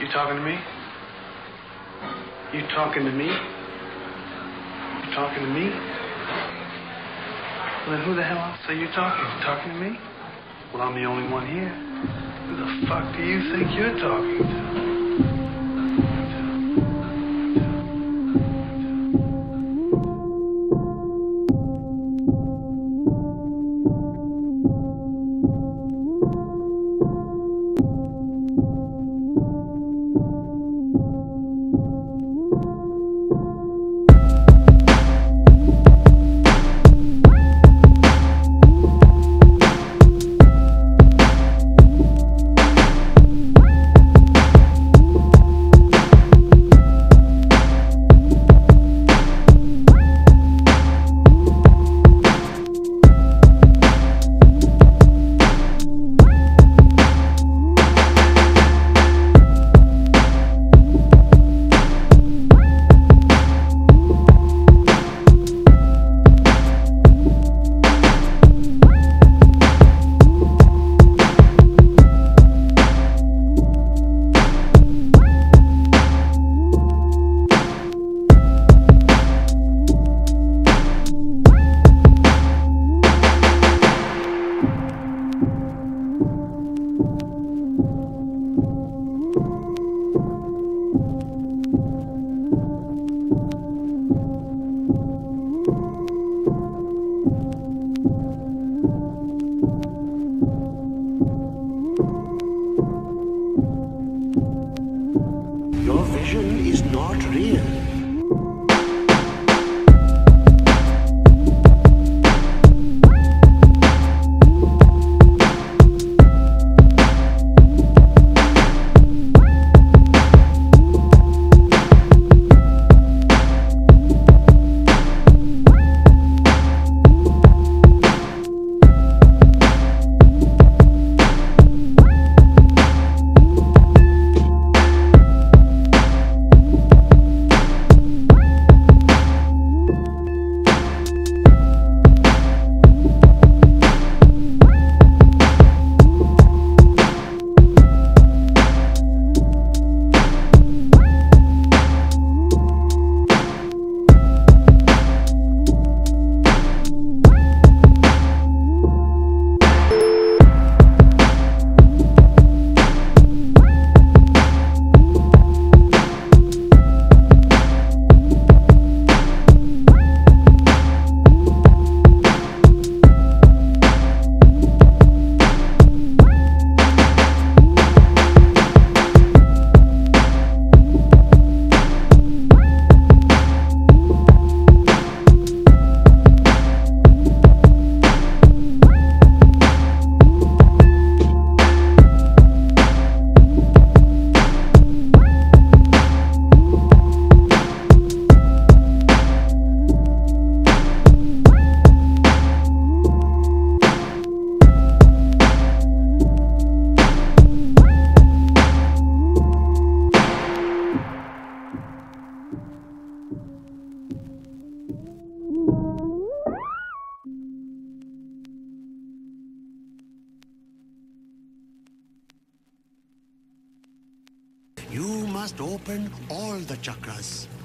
You talking to me? You talking to me? You talking to me? Well, then who the hell else are you talking? You talking to me? Well, I'm the only one here. Who the fuck do you think you're talking to? Must open all the chakras.